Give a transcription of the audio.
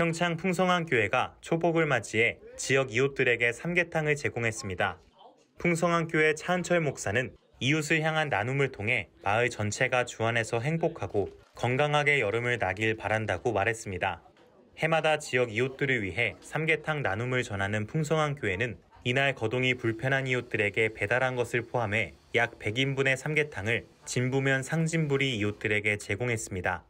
평창 풍성한 교회가 초복을 맞이해 지역 이웃들에게 삼계탕을 제공했습니다. 풍성한 교회 차은철 목사는 이웃을 향한 나눔을 통해 마을 전체가 주안에서 행복하고 건강하게 여름을 나길 바란다고 말했습니다. 해마다 지역 이웃들을 위해 삼계탕 나눔을 전하는 풍성한 교회는 이날 거동이 불편한 이웃들에게 배달한 것을 포함해 약 100인분의 삼계탕을 진부면 상진부리 이웃들에게 제공했습니다.